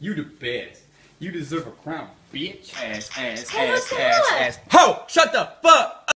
You the best. You deserve a crown, bitch. Ass, ass, Hey, ass, ass, ass. Ho! Shut the fuck